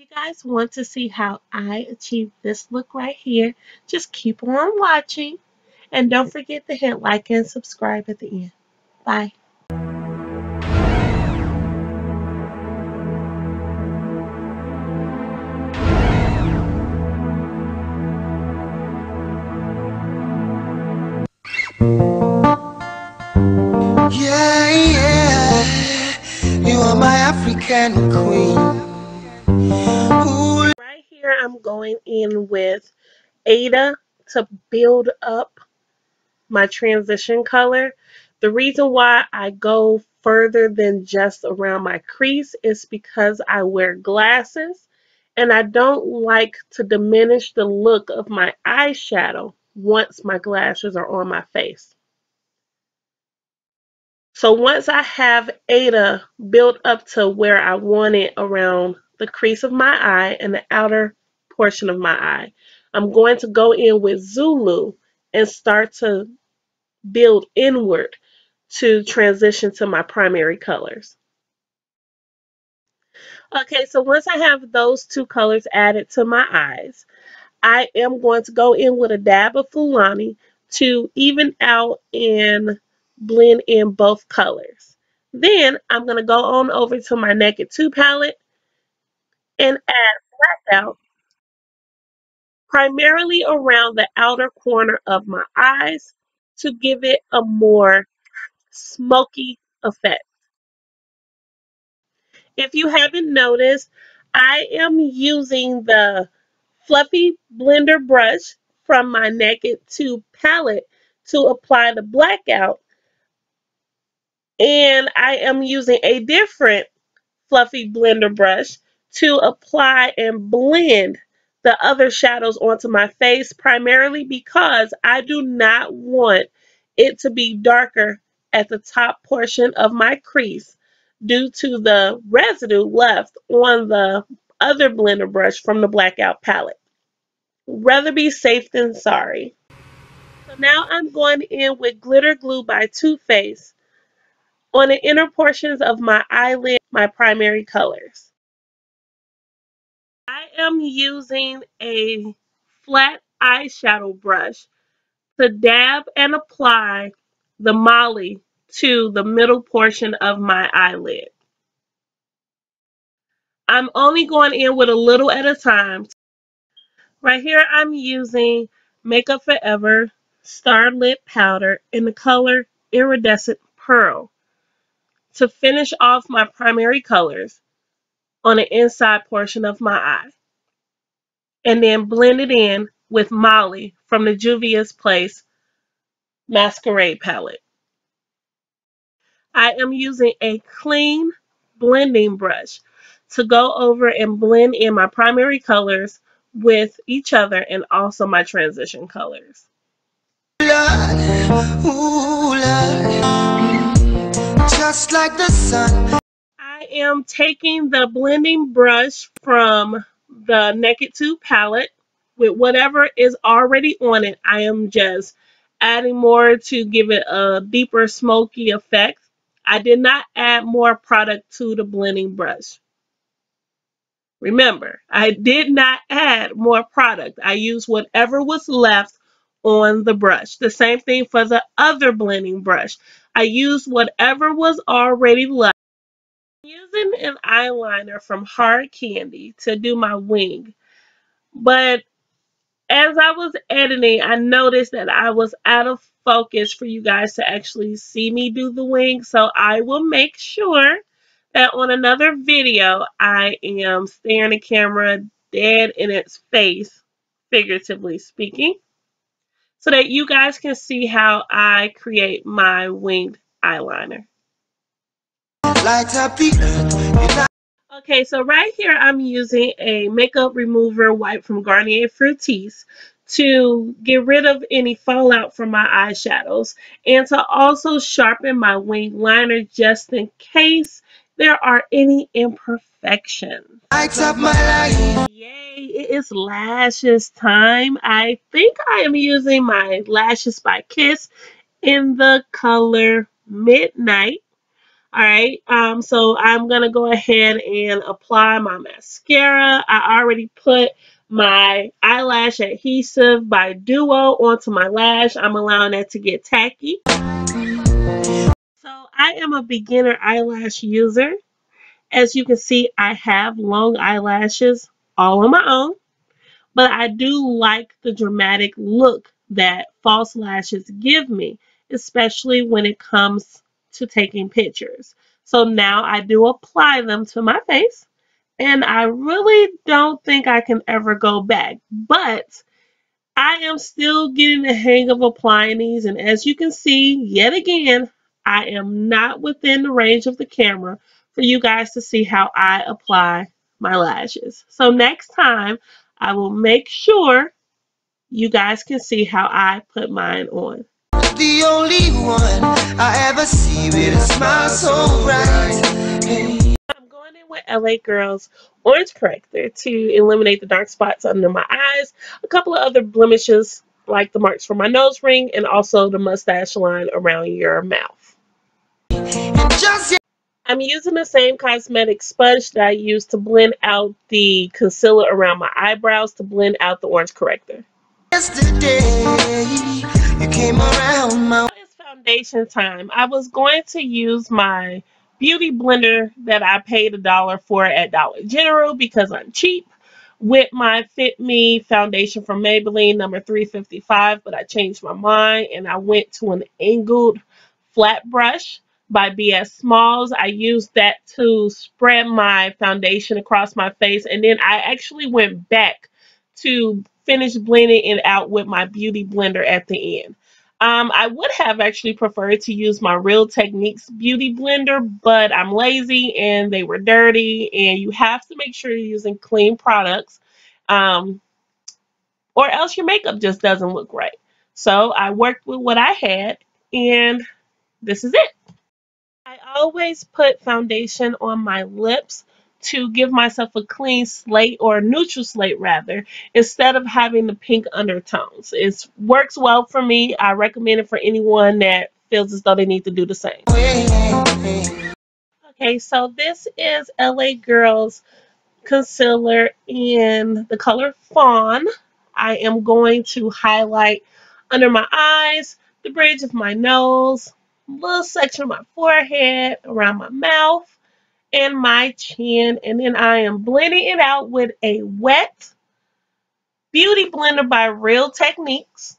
you guys want to see how I achieve this look right here, just keep on watching. And don't forget to hit like and subscribe at the end. Bye. Yeah, yeah, you are my African queen. I'm going in with Ada to build up my transition color. The reason why I go further than just around my crease is because I wear glasses and I don't like to diminish the look of my eyeshadow once my glasses are on my face. So once I have Ada built up to where I want it around the crease of my eye and the outer portion of my eye, I'm going to go in with Zulu and start to build inward to transition to my primary colors. Okay, so once I have those two colors added to my eyes, I am going to go in with a dab of Fulani to even out and blend in both colors. Then I'm going to go on over to my Naked 2 palette and add blackout primarily around the outer corner of my eyes to give it a more smoky effect. If you haven't noticed, I am using the Fluffy Blender brush from my Naked 2 palette to apply the blackout. And I am using a different Fluffy Blender brush to apply and blend the other shadows onto my face, primarily because I do not want it to be darker at the top portion of my crease due to the residue left on the other blender brush from the blackout palette. Rather be safe than sorry. So now I'm going in with Glitter Glue by Too Faced on the inner portions of my eyelid, my primary colors. I am using a flat eyeshadow brush to dab and apply the Molly to the middle portion of my eyelid. I'm only going in with a little at a time. Right here I'm using Makeup Forever Starlit Powder in the color Iridescent Pearl to finish off my primary colors on the inside portion of my eye. And then blend it in with Molly from the Juvia's Place Masquerade palette. I am using a clean blending brush to go over and blend in my primary colors with each other and also my transition colors. Ooh, Lord, just like the sun. I am taking the blending brush from the Naked 2 palette with whatever is already on it. I am just adding more to give it a deeper smoky effect. I did not add more product to the blending brush. Remember, I did not add more product. I used whatever was left on the brush. The same thing for the other blending brush. I used whatever was already left. I'm using an eyeliner from Hard Candy to do my wing. But as I was editing, I noticed that I was out of focus for you guys to actually see me do the wing. So I will make sure that on another video, I am staring the camera dead in its face, figuratively speaking, so that you guys can see how I create my winged eyeliner. Okay, so right here I'm using a makeup remover wipe from Garnier Fructis to get rid of any fallout from my eyeshadows and to also sharpen my wing liner just in case there are any imperfections. Yay, it is lashes time. I think I am using my Lashes by Kiss in the color Midnight. All right, um, so I'm going to go ahead and apply my mascara. I already put my eyelash adhesive by Duo onto my lash. I'm allowing that to get tacky. So I am a beginner eyelash user. As you can see, I have long eyelashes all on my own, but I do like the dramatic look that false lashes give me, especially when it comes to taking pictures. So now I do apply them to my face and I really don't think I can ever go back. But I am still getting the hang of applying these and as you can see, yet again, I am not within the range of the camera for you guys to see how I apply my lashes. So next time, I will make sure you guys can see how I put mine on the only one I ever see with a smile so bright. I'm going in with LA Girls Orange Corrector to eliminate the dark spots under my eyes, a couple of other blemishes like the marks from my nose ring, and also the mustache line around your mouth. I'm using the same cosmetic sponge that I used to blend out the concealer around my eyebrows to blend out the orange corrector. Yesterday, you came around my It's foundation time. I was going to use my beauty blender that I paid a dollar for at Dollar General because I'm cheap with my Fit Me foundation from Maybelline number 355, but I changed my mind and I went to an angled flat brush by BS Smalls. I used that to spread my foundation across my face and then I actually went back to finish blending it out with my beauty blender at the end. Um, I would have actually preferred to use my Real Techniques beauty blender, but I'm lazy and they were dirty and you have to make sure you're using clean products um, or else your makeup just doesn't look right. So I worked with what I had and this is it. I always put foundation on my lips to give myself a clean slate or a neutral slate rather instead of having the pink undertones. It works well for me. I recommend it for anyone that feels as though they need to do the same. Okay, so this is LA Girls concealer in the color Fawn. I am going to highlight under my eyes, the bridge of my nose, a little section of my forehead, around my mouth, and my chin. And then I am blending it out with a wet beauty blender by Real Techniques.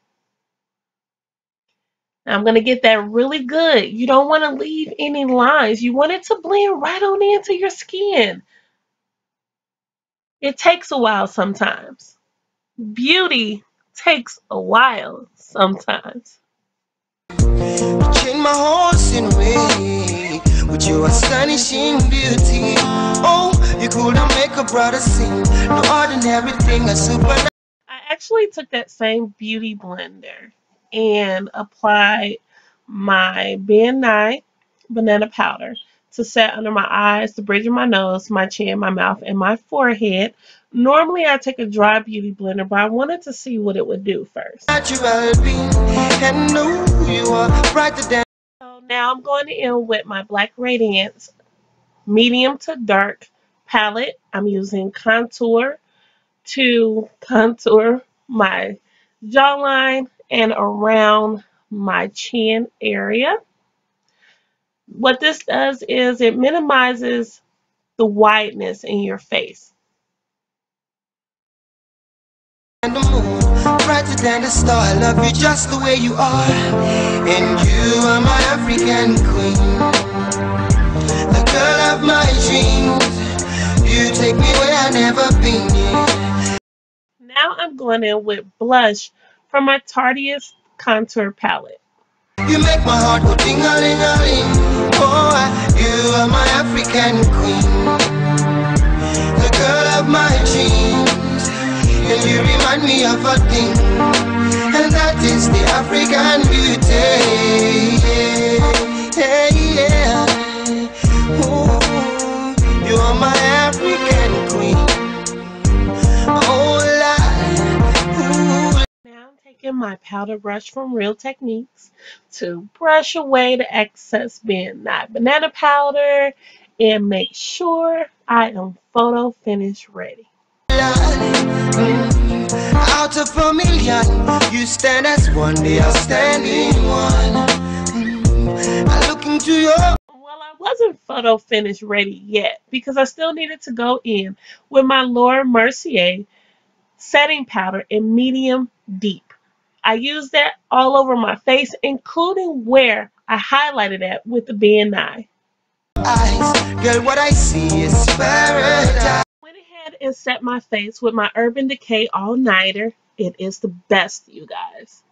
I'm going to get that really good. You don't want to leave any lines. You want it to blend right on into your skin. It takes a while sometimes. Beauty takes a while sometimes. With your astonishing beauty. Oh, you couldn't make a brother sing. No ordinary thing, a super. I actually took that same beauty blender and applied my Ben Nye banana powder to set under my eyes, the bridge of my nose, my chin, my mouth, and my forehead. Normally I take a dry beauty blender, but I wanted to see what it would do first. Now I'm going in with my Black Radiance medium to dark palette. I'm using contour to contour my jawline and around my chin area. What this does is it minimizes the wideness in your face. And the moon, brighter than the star. I love you just the way you are. And you are my African queen. The girl of my dreams. You take me where I never been. Yeah. Now I'm going in with blush from my Tarteist contour palette. You make my heart go ding a ling a ling. Oh, you are my African queen. And you remind me of a thing. And that is the African beauty. Yeah, yeah. Ooh, you are my African queen. Oh, Lord. Now I'm taking my powder brush from Real Techniques to brush away the excess Ben Nye banana powder and make sure I am photo finish ready. Out of a million, you stand as one, the outstanding one. Mm, I look into your Well, I wasn't photo finish ready yet because I still needed to go in with my Laura Mercier setting powder in medium deep. I used that all over my face, including where I highlighted at with the Nye. eyes, girl, what I see is paradise. And set my face with my Urban Decay All Nighter. It is the best, you guys.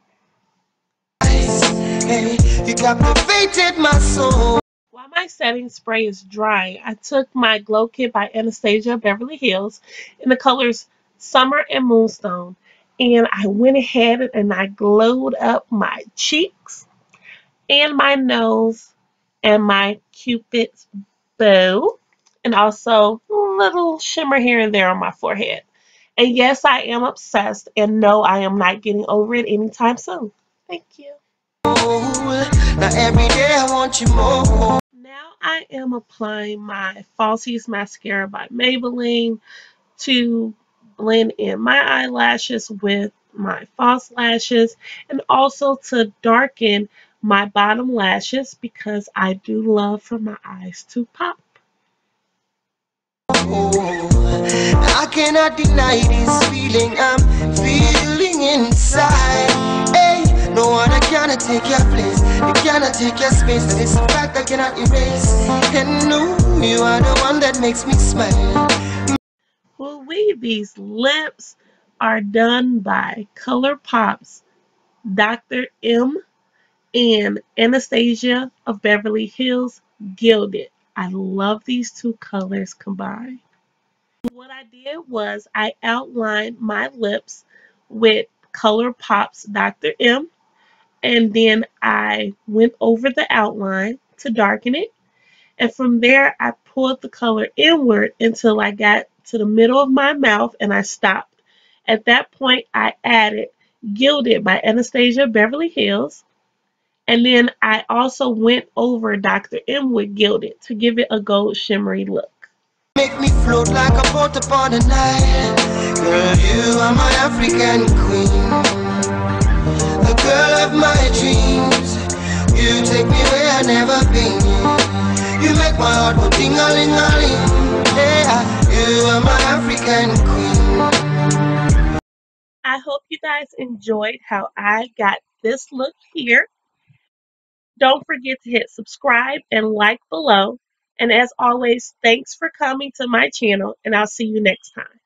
Hey, you captivated my soul. While my setting spray is drying, I took my Glow Kit by Anastasia Beverly Hills in the colors Summer and Moonstone. And I went ahead and I glowed up my cheeks and my nose and my Cupid's bow. And also a little shimmer here and there on my forehead. And yes, I am obsessed. And no, I am not getting over it anytime soon. Thank you. Now every day I want you more. Now I am applying my Falsies mascara by Maybelline to blend in my eyelashes with my false lashes and also to darken my bottom lashes because I do love for my eyes to pop. I cannot deny this feeling I'm feeling inside. Hey, no one I cannot take your place. They cannot take your space. Is a fact I cannot erase. And no, you are the one that makes me smile. Well, we these lips are done by ColourPop's, Dr. M, and Anastasia of Beverly Hills Gilded. I love these two colors combined. What I did was I outlined my lips with ColourPop's Dr. M and then I went over the outline to darken it. And from there, I pulled the color inward until I got to the middle of my mouth and I stopped. At that point, I added Gilded by Anastasia Beverly Hills. And then I also went over Dr. M with Gilded to give it a gold shimmery look. Make me float like a boat upon the Nile. Girl, you are my African queen. The girl of my dreams. You take me where I've never been. You make my heart go ding-a-ling-a-ling. Yeah, you are my African queen. I hope you guys enjoyed how I got this look here. Don't forget to hit subscribe and like below. And as always, thanks for coming to my channel, and I'll see you next time.